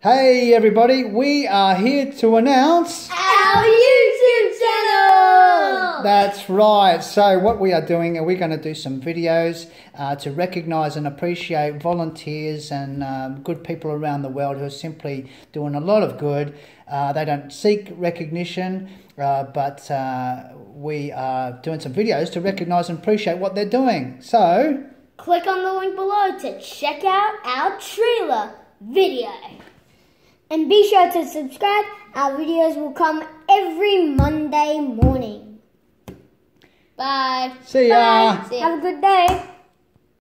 Hey everybody, we are here to announce Our YouTube channel! That's right. So what we are doing, are we're going to do some videos uh, to recognise and appreciate volunteers and um, good people around the world who are simply doing a lot of good. Uh, they don't seek recognition, uh, but uh, we are doing some videos to recognise and appreciate what they're doing. So Click on the link below to check out our trailer video. And be sure to subscribe. Our videos will come every Monday morning. Bye. See ya. Bye. Have a good day.